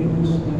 forgiveness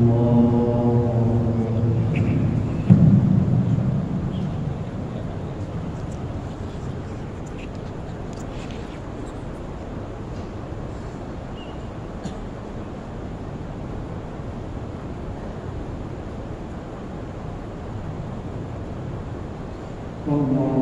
الله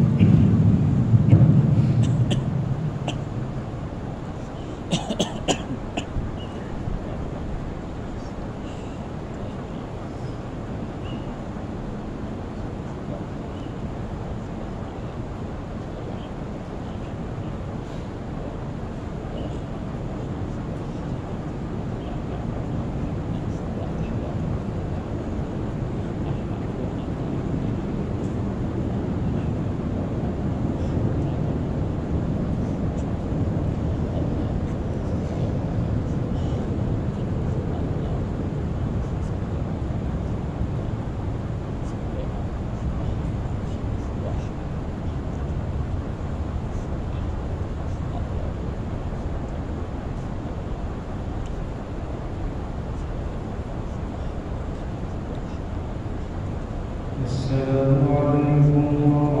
السلام عليكم ورحمة